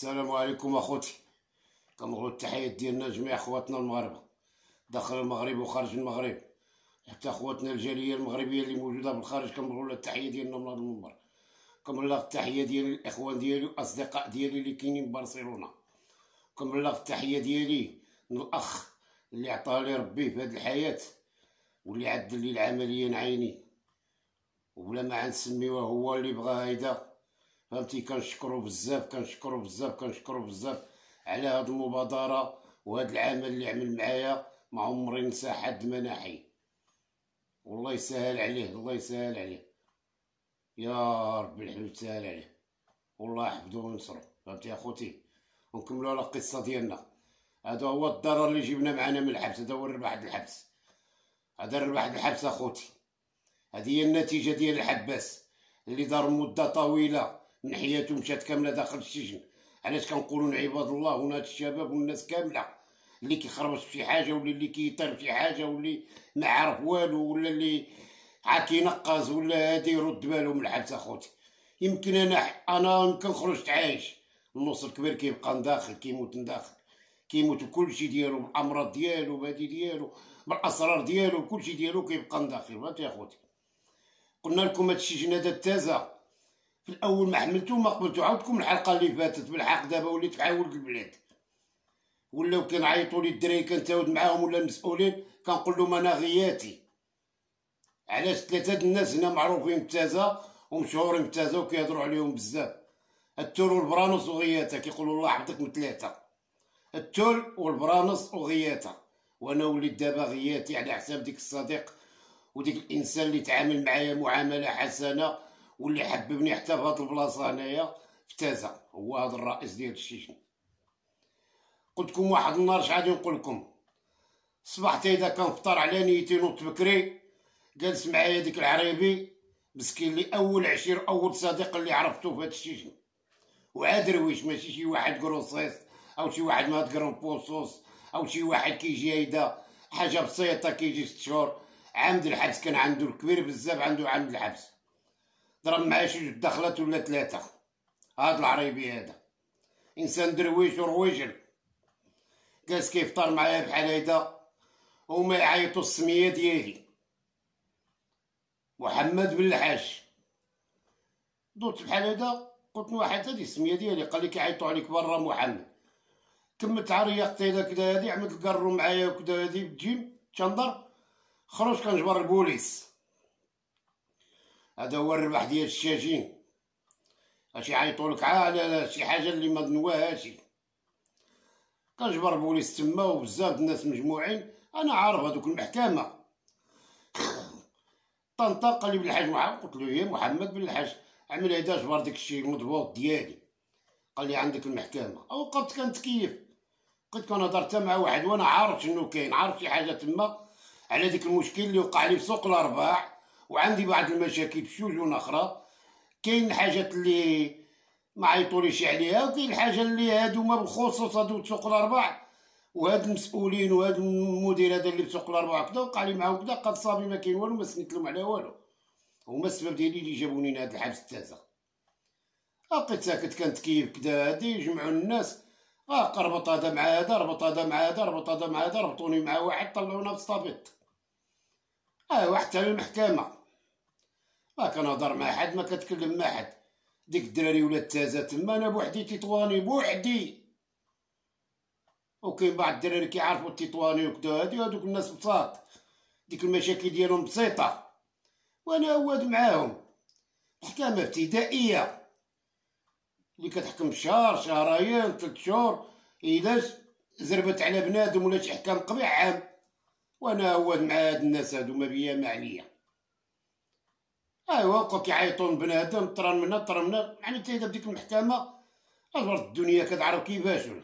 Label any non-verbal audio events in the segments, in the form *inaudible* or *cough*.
السلام عليكم أخوتي. كنقولوا التحيات ديالنا لجميع خواتنا المغاربة. داخل المغرب وخارج المغرب. حتى خواتنا الجالية المغربية اللي موجودة بالخارج كنقول لها التحية ديالنا من هذا المنبر. لها التحية ديال الاخوان ديالي والأصدقاء ديالي اللي كاينين ببرشلونه لها التحية ديالي من الاخ اللي عطاني ربي في هذه الحياة واللي عدل لي العملية عيني وبلا ما نسميوه هو اللي بغى هيدا. فهمتي كنشكرو بزاف كنشكرو بزاف كنشكرو بزاف على هاد المبادرة وهاد العمل اللي عمل معايا. ما عمري نسى حد مناحي والله يسهل عليه الله يسهل عليه. يا ربي الحمد يسهل عليه. والله يحفظو وينصرو. فهمتي يا خوتي؟ ونكملو على القصة ديالنا. هذا هو الضرر اللي جبنا معنا من الحبس. هذا هو الربح د الحبس. هذا الربح د الحبس اخوتي هذه هي النتيجة ديال الحباس اللي دار مدة طويلة. من حياته مشات كاملة داخل السجن. علاش كنقولوا عباد الله ونات الشباب والناس كاملة؟ اللي كيخربش في حاجة ولا اللي كيطير في حاجة واللي ما عارف والو ولا اللي عا كينقز ولا هادي يرد بالو من الحبس أخوتي. يمكن أنا أنا يمكن خرجت عايش النص الكبير كيبقى نداخل كيموت نداخل كيموت بكلشي ديالو بالأمراض ديالو بهادي ديالو بالأسرار ديالو بكلشي ديالو كيبقى نداخل. فهمتي أخوتي؟ قلنا لكم هاد السجن هذا التازه. في الأول ما حملتو ما قبلتو. عاودتكم الحلقة اللي فاتت بالحق دابا وليت ولد البلاد ولاو كنعيطوا لي الدراري كنتاود معاهم ولا المسؤولين كنقول لهم أنا غياتي. علاش ثلاثة الناس هنا معروفين بتازا ومشهورين بتازا وكيهضروا عليهم بزاف. التول والبرانوس وغياتا كيقولوا الله يحفظك من ثلاثة التول والبرانوس وغياتا. وأنا وليت دابا غياتي على حساب ديك الصديق وديك الإنسان اللي تعامل معايا معاملة حسنة. واللي حببني حتى في هاد البلاصة هنايا في تازا هو هذا الرئيس ديال الشيشن قلت لكم واحد النهار غادي نقول لكم؟ صبحت إذا كنفطر على نيتي نوض بكري جالس معايا ديك العريبي مسكين لي أول عشير أول صديق اللي عرفته في هاد الشيشن وعاد رويش ماشي شي واحد كروسيس أو شي واحد ما تقرن بوصوص أو شي واحد كيجي هيدا حاجة بسيطة كيجي ست شهور. عمد الحبس كان عنده الكبير بزاف عنده عمد الحبس. ضرب معايا شي دخلات ولا ثلاثة. هاد العريبي هذا. إنسان درويش ورويجل. جالس كيفطر معايا بحال هيدا وما يعيطوا السمية ديالي. محمد بن الحاج. دوت بحال هيدا قلت واحد هادي السمية ديالي قال لي كيعيطوا عليك برا محمد. كملت عريقت هيدا كدا هادي عملت الكارو معايا وكدا هادي بالجيم تشندر خرج كنجبر البوليس. هذا هو الربح ديال الشاجين اش يعيطولك على شي حاجة اللي ما نواهاش كنجبر البوليس تما وبزاف الناس مجموعين. أنا عارف هذوك المحكمة. *coughs* طنطا قال لي بالحاج محمد قلت له يا محمد بن الحاج عمل هيدا جبر داك الشيء المضبوط ديالي. قال لي عندك المحكمة. أو قلت كنتكيف قلت كان هضرت مع واحد وأنا عارف شنو كاين عارف شي حاجة تما على ديك المشكل اللي وقع لي في سوق الارباع وعندي بعض المشاكل في شجون أخرى. كاين الحاجات اللي ما عيطوليش عليها وكاين الحاجة اللي هادو ما بالخصوص هادو سوق الارباع وهاد المسؤولين وهاد المدير هذا اللي بسوق الارباع كذا وقع لي معاهم كذا قال صافي ما كاين والو ما سنيت لهم على والو. هما السبب ديالي اللي جابوني لهاد الحبس التازه. بقيت ساكت كانت كيف كدا هادي يجمعوا الناس. آه ربط هذا مع هذا ربط هذا مع هذا ربط هذا مع هذا ربطوني مع واحد طلعونا الصابيط آه حتى للمحكمه ما كنهضر مع حد ما كتكلم مع حد. ديك الدراري ولات تازا تما أنا بوحدي تطواني بوحدي. وكاين بعض الدراري كيعرفوا التطواني وكدا هادي هادوك الناس بساط. ديك المشاكل ديالهم بسيطة. وأنا هواد معاهم. محكمة ابتدائية. اللي كتحكم شهر شهرين ثلاث شهور إذا زربت على بنادم ولا شي حكام قبيح عام وأنا هواد مع هاد الناس هادو ما بيا ما عليا ايوا بقاو كيعيطون بنادم طران منا طران منا. يعني تيدا بديك المحكمه اجبرت الدنيا كتعرف كيفاش. ولا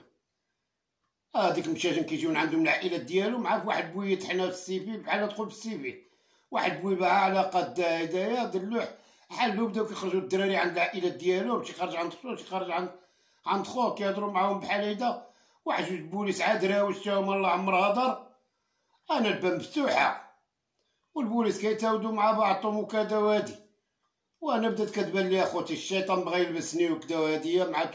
هذيك المشاجن كيجيو من عندهم العائلات ديالهم عارف واحد بويت حنا في السيفي بحال تدخل في. السيفي واحد بوي بها علاقه هدايا دلوح. حلو بداو كيخرجوا الدراري عند العائلات ديالهم شي خارج عند خصو شي خارج عند عند خوه كيهضروا معاهم بحال هيدا. واحد جوج بوليس عاد راوش تا الله عمر هضر. أنا الباب مفتوحة. والبوليس كيتاودوا مع بعضهم وكذا وهادي. وأنا بدأت كتبان لي أخوتي الشيطان بغى يلبسني وكذا وهادي. مع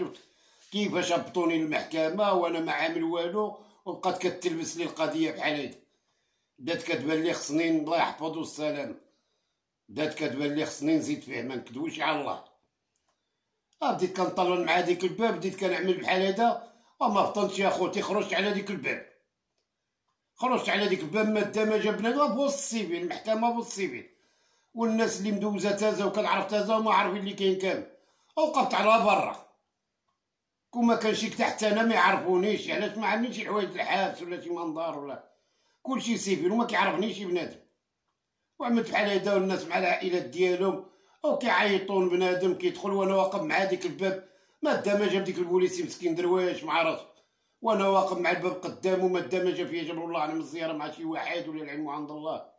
كيفاش هبطوني للمحكمه وأنا ما عامل والو وبقات كتلبس لي القضية بحال هادي. بدأت كتبان لي خصني الله يحفظو السلام بدأت كتبان لي خصني نزيد فيه ما نكذبوش على الله. آه، بديت كنطلل مع ديك الباب بديت كنعمل بحال هذا. وما فطنتش يا خوتي خرجت على ديك الباب. خرجت على ديك الباب ما الدمجه بنادم بوسط ال civil المحكمه بوسط ال civil والناس اللي مدوزة تازا وكنعرف تازا وما عارفين اللي كاين كامل. وقفت على برا. كون ما كانش تحت أنا ما يعرفونيش. علاش ما عندنيش شي حوايج الحابس ولا شي منظار ولا كلشي civil وما كيعرفنيش بنادم. وعملت بحال هيدا والناس مع العائلات ديالهم أو كيعيطون بنادم كيدخل وأنا واقف مع ديك الباب. ما دام جاب ديك البوليسي مسكين درويش مع راسو وأنا واقف مع الباب قدامه ما دام جا فيا جاب الله أنا من الزياره مع شي واحد ولا العلم عند الله.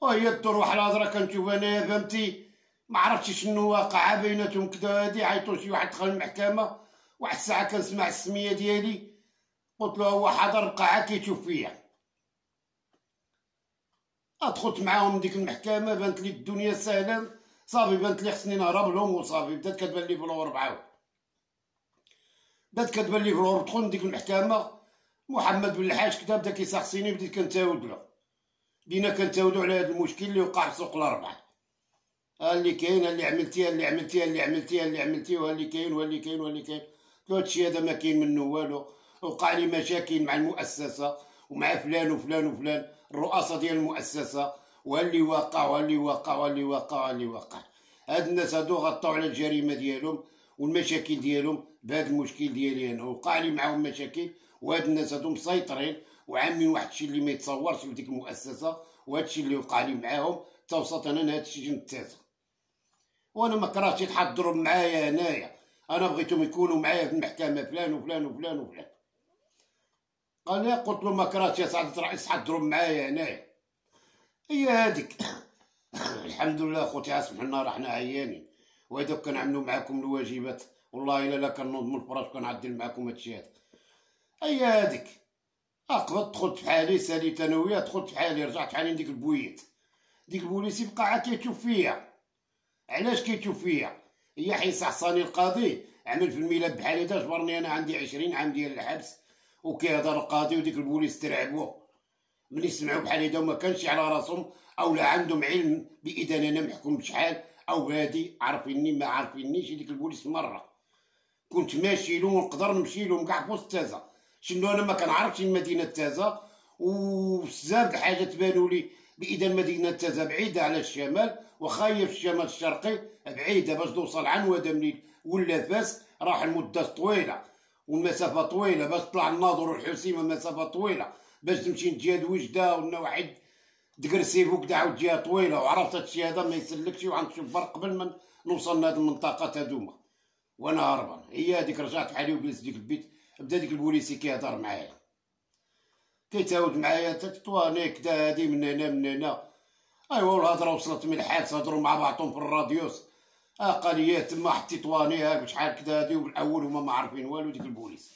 وهي الدور واحد الهضره كنشوف انايا فهمتي؟ ما عرفتش شنو واقع بيناتهم كدا هادي عيطوا شي واحد دخل المحكمة واحد الساعة كنسمع السمية ديالي قلت له هو حاضر القاعه كيشوف فيا. أدخلت معاهم ديك المحكمة بانت لي الدنيا سهلة صافي بانت لي خصني نهرب لهم وصافي بدات كتبان لي فلور بعاود بدات كتبان لي دخل ديك المحكمة. محمد بن الحاج كدا بدا كيسقسيني بديت كنتاود له بدينا كنتاودو على هذا المشكل اللي وقع في سوق الأربعة. اللي كاين اللي عملتيها اللي عملتيها اللي عملتيها اللي عملتيها واللي كاين واللي كاين واللي كاين. هادشي هذا ما كاين منه والو. وقع لي مشاكل مع المؤسسة ومع فلان وفلان وفلان الرؤساء ديال المؤسسة. واللي وقع واللي وقع واللي وقع واللي وقع. هاد الناس هادو غطاو على الجريمة ديالهم. والمشاكل ديالهم بهذا المشكل ديالي أنا. وقع لي معاهم مشاكل وهاد الناس هادو مسيطرين وعاملين واحد الشيء اللي ما يتصورش في ديك المؤسسة وهاد الشيء اللي وقع لي معاهم. توصلت أنا لهاد الشيء نتازا وأنا ما كرهتش يتحضروا معايا هنايا. أنا بغيتهم يكونوا معايا في المحكمة فلان وفلان وفلان وفلان. لي قلت له ما كرهتش يا سعاده الرئيس حضروا معايا هنايا. هي هذيك *coughs* الحمد لله خوتي اسمح لنا رحنا عيانين. وهذا كنعملوا معاكم الواجبات والله إلا لا كنوض الفراش كنعدل معاكم هادشي هذا هي هذيك اقبض دخلت بحالي ساليت أنا وياه دخلت بحالي رجعت بحالي ديك البويت. ديك البوليسي بقى عاد كيتشوف فيا. علاش كيتشوف فيا؟ هي حيت حصاني القاضي عمل في الميلاد بحال هذا جبرني أنا عندي عشرين عام ديال الحبس وكيهضر القاضي وديك البوليس ترعبو. ملي سمعوا بحال هذا وما كانش على راسهم أو لا عندهم علم باذا أنا محكوم بشحال أو هادي عارفيني ما عارفينيش ديك البوليس مرة. كنت ماشي له ونقدر نمشي لهم كاع بوسط تازا شنو أنا ما كنعرفش مدينه تازا وبزاف الحاجات بانوا لي. بإذا مدينه تازا بعيدة على الشمال وخا هي في الشمال الشرقي بعيدة باش توصل عنوده منين ولا فاس راح المدة طويلة والمسافة طويلة باش تطلع الناظر والحسيمه مسافه طويلة باش تمشي لجهه وجدة ولا واحد دكرسيف وكدا عاود جهة طويلة وعرفت هادشي هذا ما يسلكش وغنشوف برك قبل ما نوصل لهاد المنطقة هادوما. وأنا هربان. هي هذيك رجعت بحالي وجلست ديك البيت بدا ديك البوليسي كيهضر معايا. كيتعاود معايا تطواني كدا هادي من هنا من هنا. أيوا الهضره وصلت من الحادث هضروا مع بعضهم في الراديوس. اقليات تما حتى طوانيها بشحال كدا هادي وبالاول هما ما عارفين والو ديك البوليس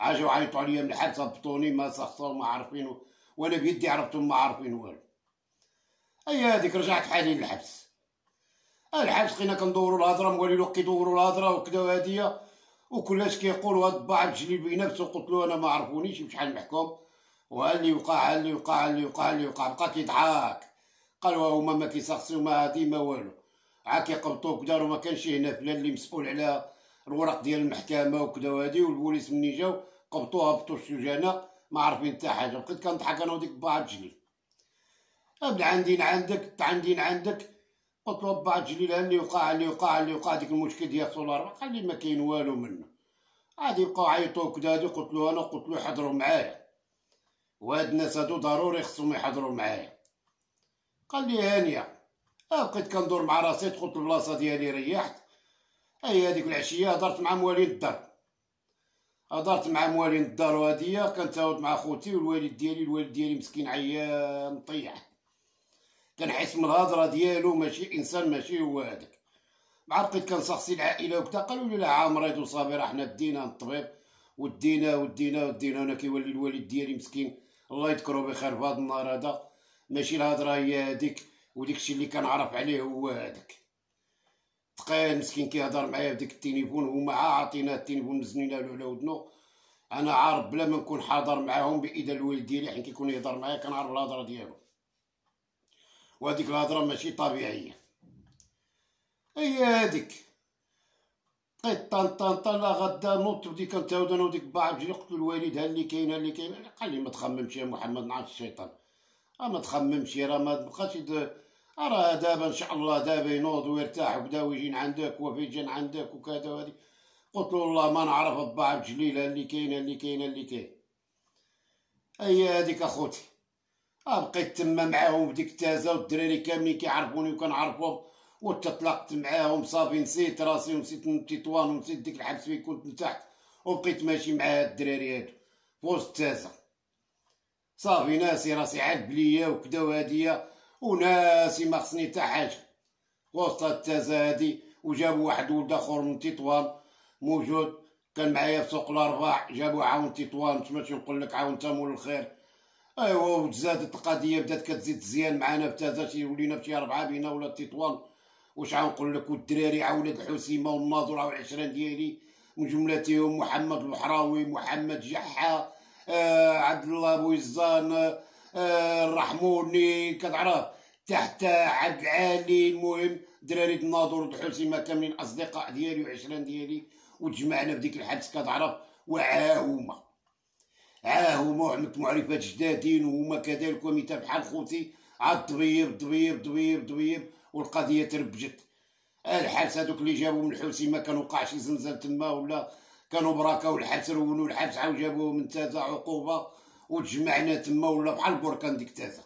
عاجوا عيطوا عليا من الحبس هبطوني ما سخصوا ما عارفين وأنا بيدي عرفتهم ما عارفين والو. أي هذيك رجعت حالي للحبس. الحبس بقينا كندوروا الهضرة موالي له كيدوروا الهضرة وكدا وهاديه وكلاش كيقولوا هاد بعض جلي بنفسه قلت أنا ما عرفونيش بشحال محكوم وهاللي وقع هاللي وقع هاللي وقع هاللي وقع بقى كيضحك قالوا هما ما كيسخسوا ما هادي ما والو. عا كيقبطو كدا وما كانش هنا فلان اللي مسؤول على الورق ديال المحكمة وكدا وهادي. والبوليس مني جاو قبطوها هبطو السجناء ما عارفين حتى حاجة. بقيت كنضحك أنا وديك با جليل ابن عندي عندك عندي عندك. له با جليل اللي وقع اللي وقع اللي وقع ديك المشكل ديال سولار قال لي ما كاين والو منه. عادي بقاو عيطو كدا قلت له أنا قلت له حضروا معايا. وهاد الناس هادو ضروري خصهم يحضروا معايا. قال لي هانية بقيت كندور مع راسي. دخلت البلاصة ديالي ريحت. أي هذيك العشية هضرت مع موالين الدار. هضرت مع موالين الدار وهادية كنتاود مع خوتي والوالد ديالي. الوالد ديالي مسكين عيان مطيح كنحس من الهضرة ديالو ماشي إنسان ماشي هو هذاك. مع بقيت كنسقسي العائلة وكذا قالوا لي لا عام مريض وصابر حنا دينا الطبيب ودينا ودينا ودينا أنا كيولي الوالد ديالي مسكين. الله يذكرو بخير في هذا النهار هذا. ماشي الهضرة هي هذيك وديك الشيء اللي كنعرف عليه هو هذاك. تقال مسكين كيهضر معايا بديك التليفون هما عاطينا التليفون مزنينا له على ودنو. أنا عارف بلا ما نكون حاضر معاهم باذا الوالد ديالي حين كيكون يهضر معايا كنعرف الهضرة ديالو. وهذيك الهضرة ماشي طبيعية. هي هذيك. بقيت طن طن طن لا غدا نوض بديت كنتعاود أنا وديك باع بجري قلت للوالد ها اللي كاين اللي كاين؟ قال لي ما تخممش يا محمد نعرف الشيطان. أه ما تخممش راه ما تبقاش راه دابا إن شاء الله دابا ينوض ويرتاح وبداو يجين عندك وفيجن عندك وكذا وهذه. قلت له والله ما نعرف با بجليله اللي كاينة اللي كاينة اللي كاين. هي هذيك أخوتي. بقيت تما معاهم بديك التازه والدراري كاملين كيعرفوني وكنعرفهم وتطلقت معاهم صافي نسيت راسي ونسيت تطوان ونسيت ديك الحبس فين كنت من تحت وبقيت ماشي مع هاد الدراري هادو. فوسط التازة. صافي ناسي راسي عاد بليا وكدا وهادية وناسي ما خصني تا حاجة. وسط التازة هادي وجابوا واحد ولد آخر من تطوان موجود كان معايا في سوق الارباع جابوا عاون تطوان ماشي نقول لك عاون تامول الخير. ايوا وتزادت القضية بدات كتزيد تزيان معنا في تازا شي ولينا شي أربعة بينا ولا تطوان. واش غنقول لك والدراري عاولاد الحسيمة والناظر والعشرين ديالي من جملتهم محمد الحراوي محمد جحا آه عبد الله بويزان آه الرحموني كتعرف تحت عبد العالي. المهم دراري الناظر الحسيمة كاملين أصدقاء ديالي وعشرين ديالي وتجمعنا بديك الحدث كتعرف وعاهما عاهما وعملت معرفات جدادين وهما كذلك ومثال بحال خوتي. عاد ضبيب ضبيب ضبيب ضبيب والقضية تربجت. الحبس هذوك اللي جابوا من الحوسي ما كان وقع شي زنزان تما ولا كانوا براكة والحبس رونوا الحبس عاود جابوه من تازا عقوبة وتجمعنا تما ولا بحال بركان ديك تازا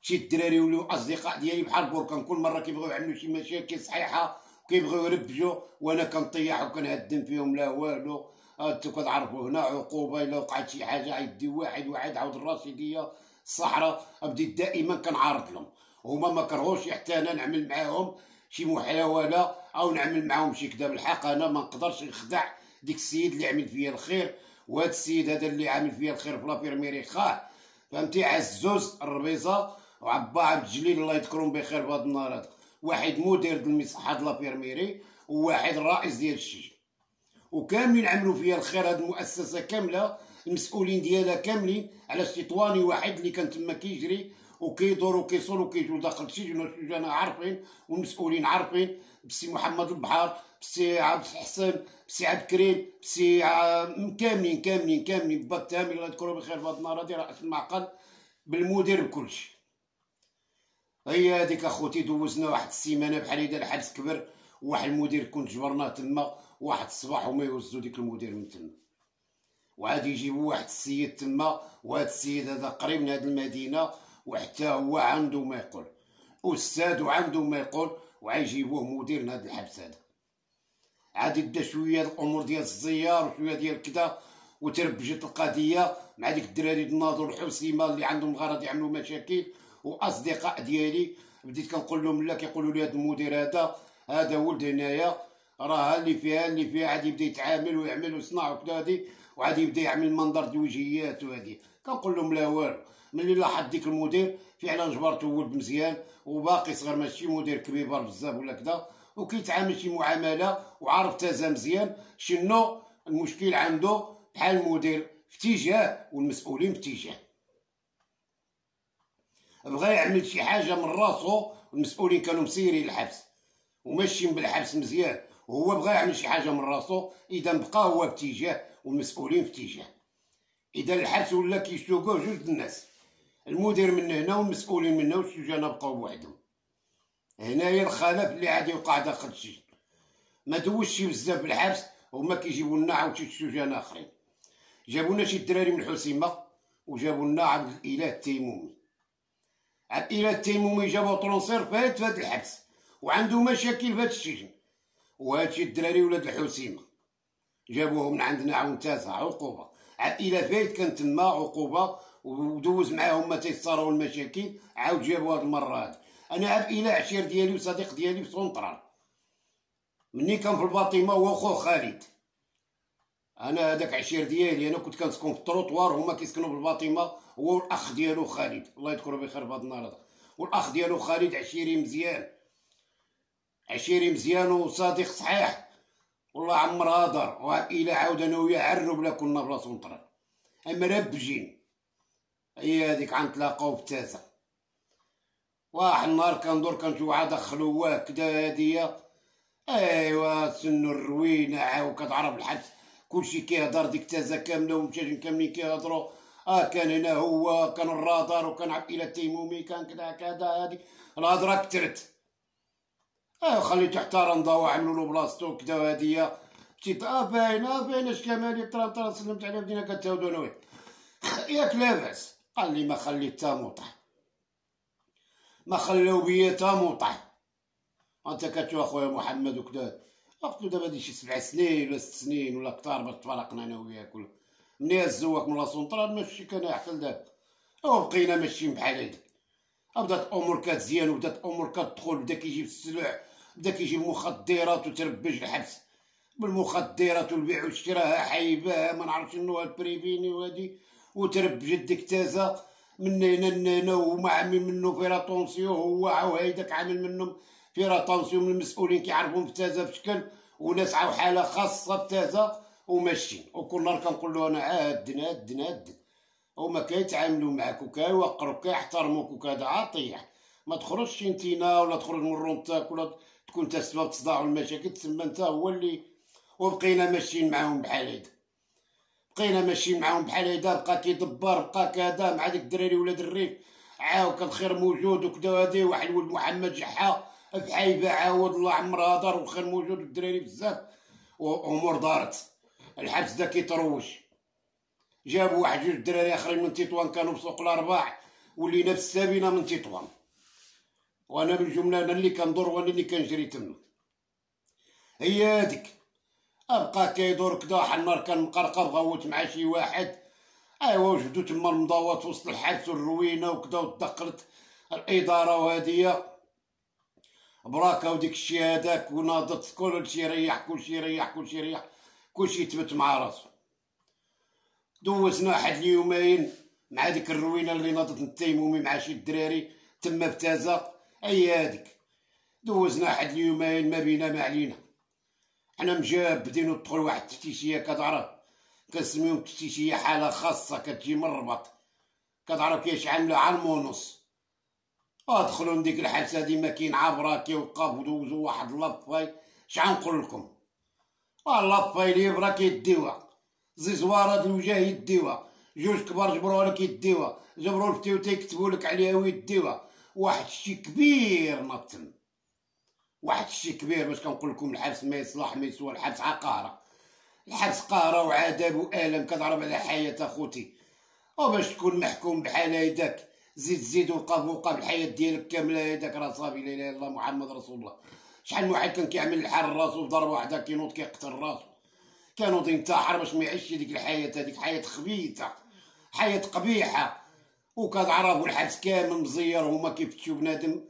شي الدراري ولاو أصدقاء ديالي بحال بركان كل مرة كيبغيو يعملوا شي مشاكل صحيحة كيبغيو يربجوا وأنا كنطيح وكنهدم فيهم لا والو. انتو كتعرفوا هنا عقوبة الا وقعت شي حاجة عيدي واحد واحد عاود الراشديه الصحراء بديت دائما كنعارض لهم. هما ما كرهوش حتى أنا نعمل معاهم شي محاولة أو نعمل معاهم شي كذا بالحق. أنا ما نقدرش نخدع ديك السيد اللي عمل فيا الخير وهذا السيد هذا اللي عامل فيا الخير في l'infirmerie خاه. فهمتي؟ عزوز الربيزة وعبا عبد الجليل الله يذكرهم بخير في هذا النهار واحد مدير المصحه د l'infirmerie وواحد رئيس ديال السجن وكاملين عملوا فيا الخير. هذه المؤسسة كاملة المسؤولين ديالها كاملين على تطواني واحد اللي كان تما كيجري وكيدور وكيصول وكيجوا داخل السجن والسجناء عارفين والمسؤولين عارفين. بسي محمد البحار بسي عبد الحسن بسي عبد الكريم بسي كاملين كاملين كاملين. با التامي الله يذكرو بخير في هاد النهار هادي رئيس المعقل بالمدير بكلشي. هي هذيك أخوتي دوزنا واحد السيمانة بحال هيدا الحبس كبر واحد المدير كنت جبرناه تما واحد الصباح وما يوزو ديك المدير من تما. وعاد يجيبوا واحد السيد تما وهذا السيد هذا قريب من هذه المدينة وحتى هو عنده ما يقول. أستاذ وعنده ما يقول وعيجيبوه مدير هذا الحبس هذا. عاد يبدا شوية الأمور ديال الزيار وشوية ديال كذا وتربجت القضية مع ديك الدراري الناظر الحسيمه اللي عندهم غرض يعملوا مشاكل وأصدقاء ديالي. بديت كنقول لهم لا كيقولوا لي هذا المدير هذا هذا ولد هنايا راه اللي فيها اللي فيها عاد يبدا يتعامل ويعمل ويصنع وكذا هادي وعاد يبدا يعمل منظر د وجهيات وهادي. كنقول لهم لا والو. ملي لاحظ ديك المدير فعلا جبرته ولد مزيان وباقي صغير ماشي مدير كبير بزاف ولا كذا وكيتعامل شي معاملة وعارف تازا مزيان. شنو المشكل عنده بحال المدير في اتجاه والمسؤولين في اتجاه بغى يعمل شي حاجة من راسو المسؤولين كانوا مسيرين الحبس وماشيين بالحبس مزيان. وهو بغى يعمل شي حاجة من راسو إذا بقى هو في اتجاه والمسؤولين في اتجاه. إذا الحبس ولا كيسوقوه جوج الناس. المدير من هنا والمسؤولين من هنا والسجناء بقاو بوحدهم. هنايا الخلف اللي عاد يوقع داخل السجن. ما دوزش بزاف بالحبس هما كيجيبوا لنا عاوتاني السجناء آخرين. جابوا لنا شي دراري من الحسيمه وجابوا لنا عبد الإله التيمومي. عبد الإله التيمومي جابوا transfert فات هذا الحبس. وعنده مشاكل هذا السجن. وهادشي الدراري ولاد الحسيمه جابوهم من عندنا عاون تاسع عقوبة. عاد الا فايت كان تما عقوبة ودوز معاهم ما تيصاروا المشاكل عاود جابوا هاد المرة هاد. أنا عاد إلى عشير ديالي وصديق ديالي في سونطرال مني كان في الباطمة هو خو خالد. أنا هذاك عشير ديالي أنا كنت كنسكن في التروطوار هما في الباطمة هو الاخ ديالو خالد. الله يذكره بخير في هذا النهار والأخ ديالو خالد عشيري مزيان. عشيري مزيان وصديق صحيح. والله عمر هضر والى عاود أنا وياه عرب بلا كنا بلا سونطرا أما ربجين. هي هذيك غنتلاقاو بتازا واحد النهار كندور كنشوف عاد دخلوا كدا هادية. أيوا سنو الروينة عاو كتعرف الحبس. كلشي كيهضر ديك تازا كاملة ومشاجين كاملين كيهضروا. آه كان هنا هو كان الرادار وكان عقيلة تيمومي كان كذا كذا هادي. الهضرة كترت. آه خليته حتى رنضا عملوا له بلاصتو كدا هادية مشيت آه باين آه باين اش كمالي طرا طرا سلمت عليه بدينا كتهاودو أنا ياك لاباس قال لي ما خليت تا موطح ما خلاو بيا تا موطح أنت كتشوف اخويا محمد وكذا قلت له دابا شي سبع سنين ولا ست سنين ولا كثار باش تفرقنا أنا وياك ولا منين زواك من la centrale ماشي كان حتى لدابا أو بقينا ماشيين بحال هادي بدات أمور كتزيان وبدات أمور كتدخل بدا كيجيب السلع. بدا كيجيب المخدرات وتربج الحبس. بالمخدرات والبيع والشراء حيباها ما نعرف شنو البريفيني وهادي. وتربجت ديك تازا من هنا لهنا وما عامل منه faire attention هو عاو هيداك عامل منهم faire attention من المسؤولين كيعرفهم بتازا بشكل وناس عاو حالة خاصة بتازا وماشيين. وكل نهار كنقول أنا عاد عاد عاد هما كيتعاملوا معاك وكيوقروك كيحترموك وكذا عطيح ما تخرجش انتينا ولا تخرج من رونتاك ولا تكون انت السبب تصداع المشاكل. تسمى انت هو اللي وبقينا ماشيين معاهم بحال هيدا. بقينا ماشيين معاهم بحال هيدا بقى كيدبر بقى كذا مع ديك الدراري ولاد الريف. عاو كان خير موجود وكذا هادي واحد ولد محمد جحا بحايبه عاود الله عمر هدر وخير موجود الدراري بزاف. وامور دارت. الحبس دا كيتروج. جابوا واحد جوج دراري آخرين من تطوان كانوا بسوق الارباع ولينا بالسابينة من تطوان وأنا بالجمله أنا اللي كندور وأنا اللي كنجري تما. هي هاديك. أبقى كيدور كدا واحد النهار كان مقرقب غوت مع شي واحد. ايوا وجدو تما المضاوات وسط الحبس والروينة وكدا ودخلت الإدارة وهادية. براكا وديك الشي هذاك وناضت كلشي يريح كلشي يريح كلشي يريح كلشي يثبت مع راسو. دوزنا واحد اليومين مع ديك الروينة اللي ناضت التيمومي مع شي الدراري تما بتازا اي هاديك دوزنا واحد اليومين ما بينا ما علينا. حنا مجابدين ندخل واحد التفتيشيه كتعرف كنسميهم التفتيشيه حالة خاصة كتجي من الرباط. كتعرف كيفاش عاملة على المونوس. أدخلوا ديك الحبسه ديما كاين عبره كيوقف ودوزو واحد لاباي شحال نقول لكم؟ لاباي اللي يبرا كيديوها. زيزوارات الوجه يديوها. جوج كبار جبروها لك يديوها. جبروا الفتيوته يكتبوا لك عليها ويديوها. واحد الشي كبير نطن واحد الشي كبير باش كنقول لكم الحبس ما يصلح ما يسوى الحبس عقارة. الحبس قهره وعذاب والم كتعرف على حياة أخوتي. وباش تكون محكوم بحال هيداك زيد زيد وقف وقف الحياة ديالك كاملة هيداك راه صافي لا إله إلا الله محمد رسول الله. شحال من واحد كان كيعمل الحال راسو ضربة واحدة كينوض كيقتل راسو. كانوا ينتحر باش ما يعيش ديك الحياة هذيك حياة خبيثة حياة قبيحة. وكتعرفوا الحبس كامل مزير هما كيفتشوا بنادم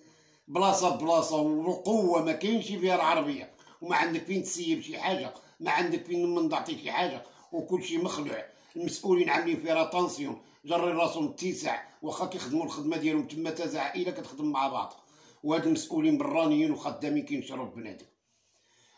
بلاصة بلاصة والقوه ما كاينش فيها العربية وما عندك فين تسيب شي حاجة ما عندك فين من تعطي شي حاجة وكل شيء مخلوع. المسؤولين عاملين فيها راتونسيون جري راسهم اتساع واخا كيخدموا الخدمة ديالهم تما تازا عائله كتخدم مع بعض. وهاد المسؤولين برانيين وخدامين كينشروا بنادم.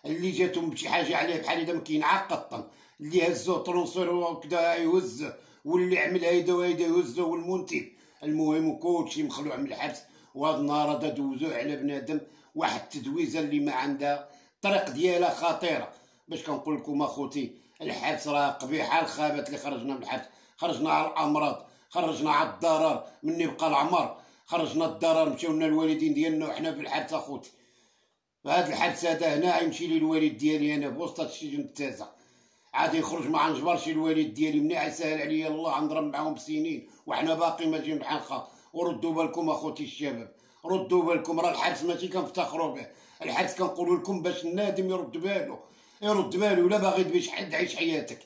اللي جاتهم بشي حاجة عليه بحال هذا ما كينعقد اللي هزو طرونسير وكذا يهز واللي عمل هيدا وهيدا يهزو والمنتج. المهم كلشي مخلوع من الحبس وهاد النهار هذا دوزوه على بنادم واحد التدويزه اللي ما عندها الطريق ديالها خطيرة. باش كنقول لكم أخوتي الحبس راه قبيحه الخابات اللي خرجنا من الحبس. خرجنا على الأمراض خرجنا على الضرر مني بقى العمر. خرجنا الضرر مشاو لنا الوالدين ديالنا وحنا في الحبس أخوتي. فهاد الحبس هذا هنا يمشي لي الوالد ديالي أنا بوسط السجن التاسع. عاد يخرج ما عنجبرش الوالد ديالي مني يسهل عليا الله نضرب معاهم بسنين. وحنا باقي ماشيين بحال خا. وردوا بالكم أخوتي الشباب. ردوا بالكم. راه الحبس ماشي كنفتخروا به. الحبس كنقولوا لكم باش النادم يرد بالو يرد بالو ولا باغي باش تعيش حياتك.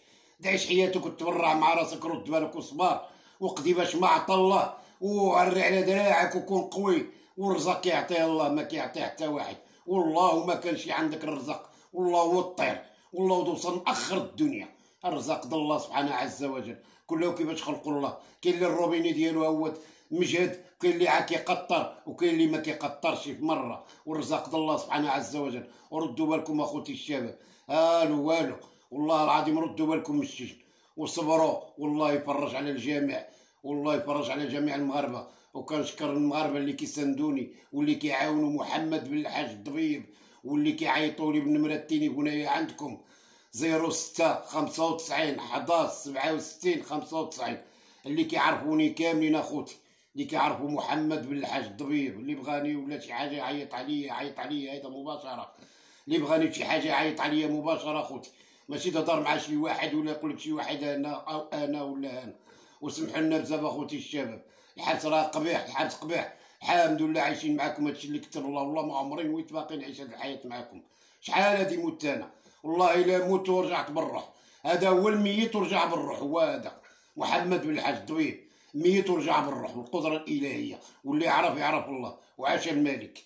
تعيش حياتك وتبرع مع راسك. رد بالك وصبر. وقدي باش ما عطى الله. وعري على دراعك وكون قوي. والرزق يعطيه الله ما كيعطيه حتى واحد. والله ما كان شي عندك الرزق والله هو الطير. والله توصل اخر الدنيا. الرزق د الله سبحانه عز وجل. كله كيفاش خلق الله؟ كاين اللي الروبيني ديالو هو مجهد كاين اللي عا كيقطر وكاين اللي ما كيقطرش في مرة. والرزاق الله سبحانه عز وجل. وردوا بالكم أخوتي الشباب. آلو والو. والله العظيم ردوا بالكم من السجن. وصبروا. والله يفرج على الجميع. والله يفرج على جميع المغاربة. وكنشكر المغاربة اللي كيساندوني واللي كيعاونوا محمد بن الحاج الطبيب. واللي كيعيطوا لي بالنمره التليفونيه عندكم. زيرو ستة خمسة وتسعين حداس سبعة وستين خمسة وتسعين. اللي كيعرفوني كاملين أخوتي. اللي كيعرفوا محمد بن الحاج الطبيب. اللي بغاني ولا شي حاجة يعيط عليا يعيط عليا هذا مباشرة. اللي بغاني شي حاجة يعيط عليا مباشرة أخوتي. ماشي تهضر مع شي واحد ولا يقول لك شي واحد أنا أو أنا ولا أنا. وسمحوا لنا بزاف أخوتي الشباب. الحبس راه قبيح الحبس قبيح. الحمد لله عايشين معكم هادشي اللي كتب الله والله ما عمري نويت باقي نعيش هاد الحياة معكم. شحال هادي مت أنا والله إلا مت ورجعت بالروح. هذا هو الميت ورجع بالروح هو هذا. محمد بن الحاج الطبيب ميت ورجع بالروح والقدرة الإلهية واللي يعرف يعرف الله وعاش الملك.